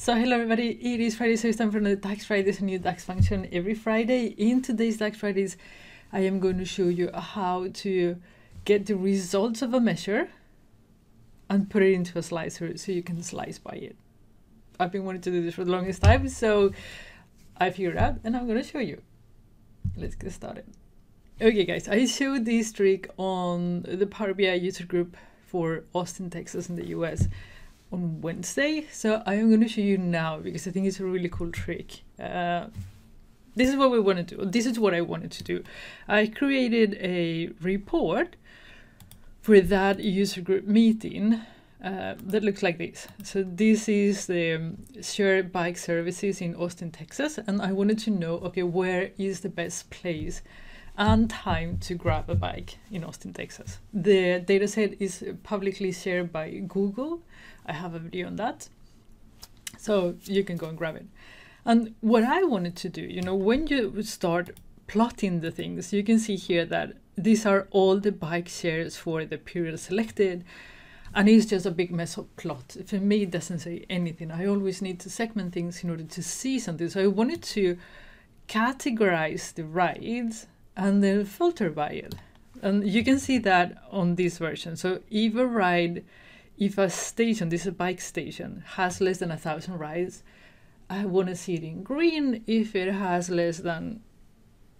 So hello everybody, it is Friday, so it's time for another DAX Fridays, a new DAX function every Friday. In today's DAX Fridays, I am going to show you how to get the results of a measure and put it into a slicer so you can slice by it. I've been wanting to do this for the longest time, so I figured out and I'm going to show you. Let's get started. Okay guys, I showed this trick on the Power BI user group for Austin, Texas in the US on Wednesday. So I'm going to show you now because I think it's a really cool trick. Uh, this is what we want to do. This is what I wanted to do. I created a report for that user group meeting uh, that looks like this. So this is the um, shared bike services in Austin, Texas, and I wanted to know, okay, where is the best place and time to grab a bike in Austin, Texas. The dataset is publicly shared by Google. I have a video on that. So you can go and grab it. And what I wanted to do, you know, when you start plotting the things, you can see here that these are all the bike shares for the period selected. And it's just a big mess of plot. For me, it doesn't say anything. I always need to segment things in order to see something. So I wanted to categorize the rides and then filter by it. And you can see that on this version. So a ride, if a station, this is a bike station, has less than a thousand rides, I want to see it in green. If it has less than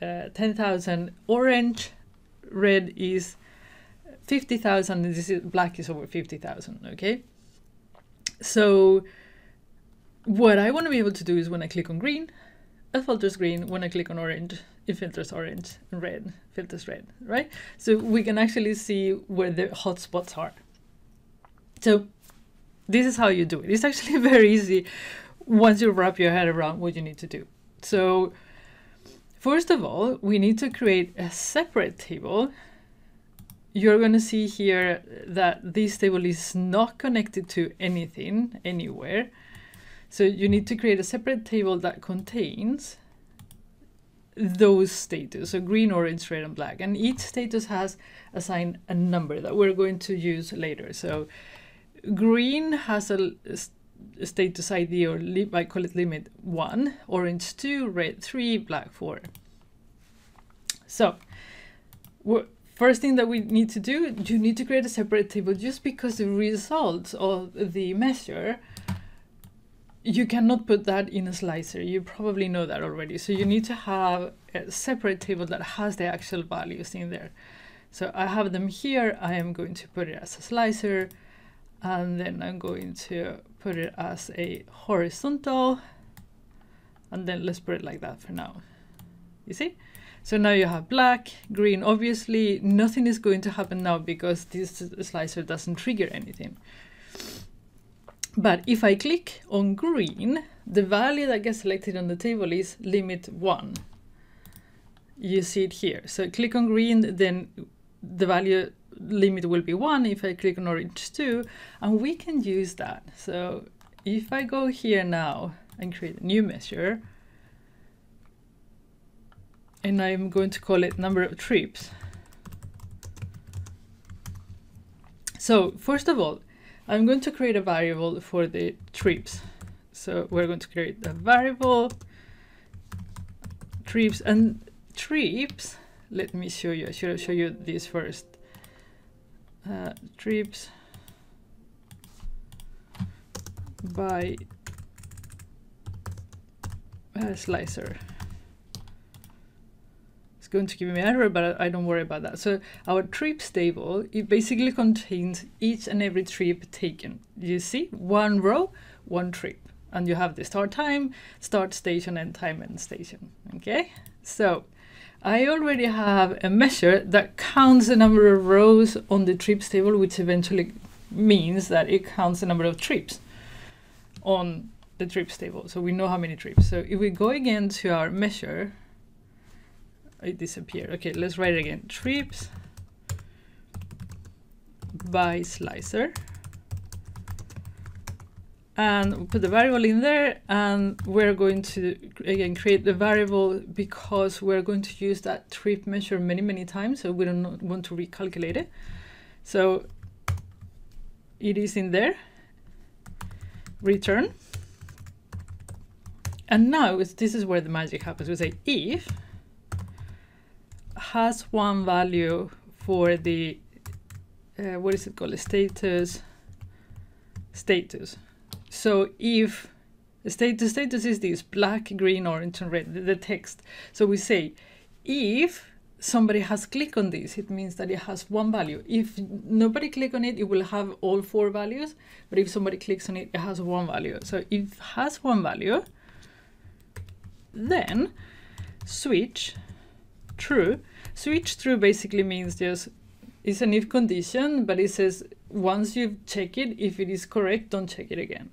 uh, 10,000, orange, red is 50,000, this is black is over 50,000, okay? So what I want to be able to do is when I click on green, it filters green. When I click on orange, it filters orange and red filters red, right? So we can actually see where the hotspots are. So this is how you do it. It's actually very easy once you wrap your head around what you need to do. So first of all, we need to create a separate table. You're going to see here that this table is not connected to anything anywhere. So you need to create a separate table that contains those status, so green, orange, red, and black. And each status has assigned a number that we're going to use later. So green has a, status ID, or I call it limit 1, orange 2, red 3, black 4. So first thing that we need to do, you need to create a separate table just because the results of the measure you cannot put that in a slicer. You probably know that already. So you need to have a separate table that has the actual values in there. So I have them here. I am going to put it as a slicer and then I'm going to put it as a horizontal and then let's put it like that for now. You see? So now you have black, green. Obviously nothing is going to happen now because this slicer doesn't trigger anything. But if I click on green, the value that gets selected on the table is limit 1. You see it here. So click on green, then the value limit will be 1 if I click on orange 2, and we can use that. So if I go here now and create a new measure, and I'm going to call it number of trips. So first of all, I'm going to create a variable for the trips. So we're going to create a variable trips and trips. Let me show you. I should show you this first. Uh, trips by slicer It's going to give me an error, but I don't worry about that. So our trips table, it basically contains each and every trip taken. You see, one row, one trip. And you have the start time, start station, and time and station. Okay, so I already have a measure that counts the number of rows on the trips table, which eventually means that it counts the number of trips on the trips table. So we know how many trips. So if we go again to our measure, it disappeared. Okay, let's write it again. Trips by slicer. And put the variable in there and we're going to again create the variable because we're going to use that trip measure many many times so we don't want to recalculate it. So it is in there. Return and now this is where the magic happens. We say if has one value for the uh, what is it called status status so if the status status is this black green orange and red the, text. So we say if somebody has clicked on this it means that it has one value. If nobody click on it it will have all four values but if somebody clicks on it it has one value. So if has one value then switch true. Switch true basically means just it's an if condition, but it says once you check it, if it is correct, don't check it again.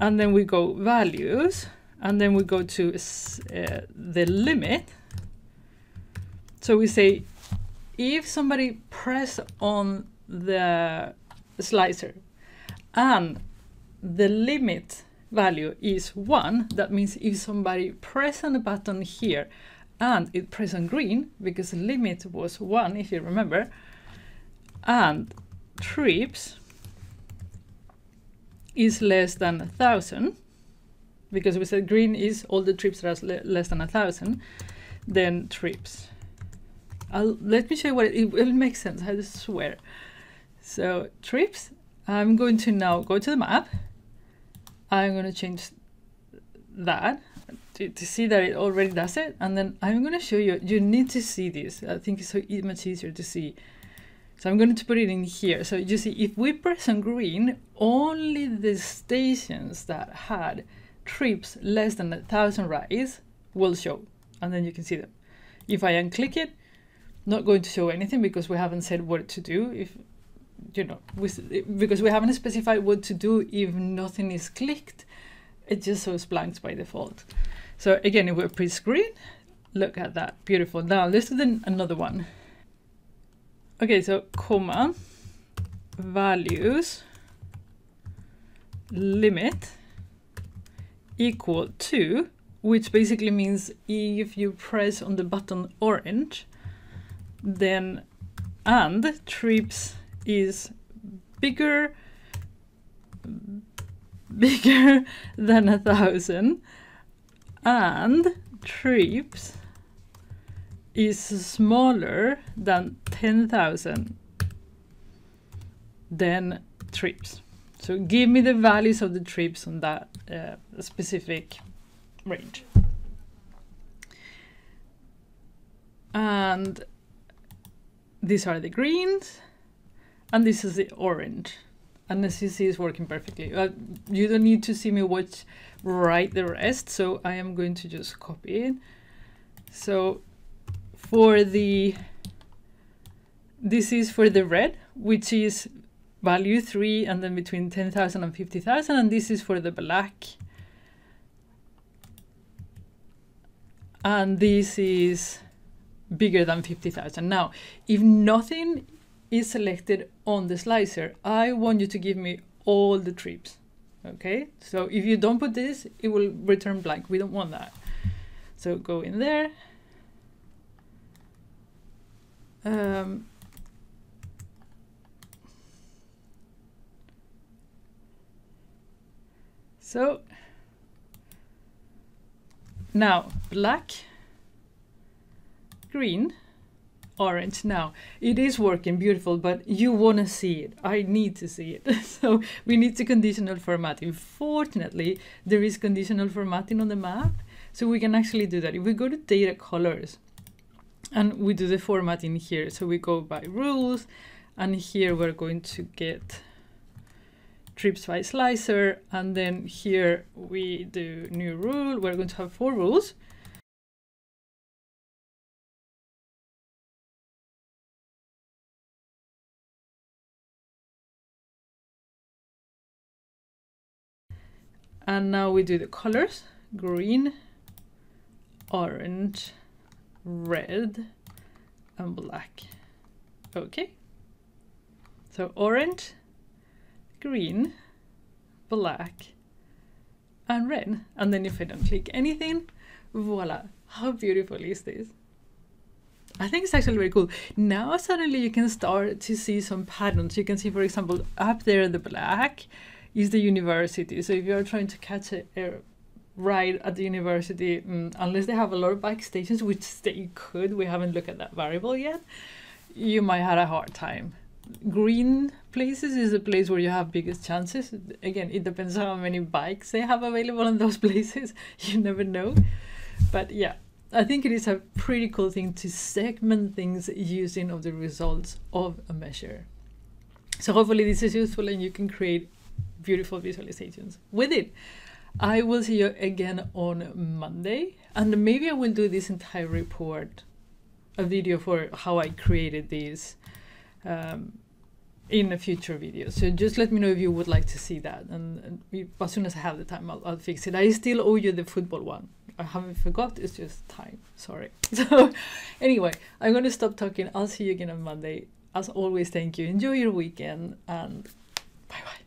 And then we go values, and then we go to uh, the limit. So we say if somebody press on the slicer and the limit value is one, that means if somebody press on the button here and it press on green because the limit was one, if you remember, and trips is less than a thousand, because we said green is all the trips that are less than a thousand, then trips. I'll, let me show you what it, it will make sense, I swear. So trips, I'm going to now go to the map. I'm going to change that to, to see that it already does it. And then I'm going to show you, you need to see this. I think it's so much easier to see. So I'm going to put it in here. So you see, if we press on green, only the stations that had trips less than a thousand rides will show. And then you can see them. If I unclick it, not going to show anything because we haven't said what to do. If you know, we, eh, because we haven't specified what to do if nothing is clicked, it just shows blanks by default. So again, if we're pre-screen, look at that, beautiful. Now let's do another one. Okay, so comma, values, limit, equal to, which basically means if you press on the button orange, then and trips is bigger bigger than a thousand and trips is smaller than 10,000 then trips. So give me the values of the trips on that uh, specific range. And these are the greens and this is the orange and as you see it's working perfectly. Uh, you don't need to see me watch write the rest, so I am going to just copy it. So for the, this is for the red, which is value 3 and then between 10,000 and 50,000, and this is for the black. And this is bigger than 50,000. Now, if nothing is selected on the slicer, I want you to give me all the trips. Okay, so if you don't put this, it will return blank. We don't want that. So go in there. Um, so now black, green, orange now. It is working beautiful, but you want to see it. I need to see it. so we need to conditional formatting. Fortunately, there is conditional formatting on the map, so we can actually do that. If we go to data colors and we do the formatting here, so we go by rules, and here we're going to get trips by slicer, and then here we do new rule. We're going to have four rules. And now we do the colors, green, orange, red, and black. Okay. So orange, green, black, and red. And then if I don't click anything, voila, how beautiful is this? I think it's actually very cool. Now suddenly you can start to see some patterns. You can see, for example, up there the black, is the university. So if you're trying to catch a, a right at the university, mm, unless they have a lot of bike stations, which they could, we haven't looked at that variable yet, you might have a hard time. Green places is the place where you have biggest chances. Again, it depends on how many bikes they have available in those places. You never know. But yeah, I think it is a pretty cool thing to segment things using of the results of a measure. So hopefully this is useful and you can create beautiful visualizations with it. I will see you again on Monday and maybe I will do this entire report, a video for how I created these um, in a future video. So just let me know if you would like to see that and, and we, as soon as I have the time I'll, I'll fix it. I still owe you the football one. I haven't forgot, it's just time. Sorry. So anyway, I'm going to stop talking. I'll see you again on Monday. As always, thank you. Enjoy your weekend and bye bye.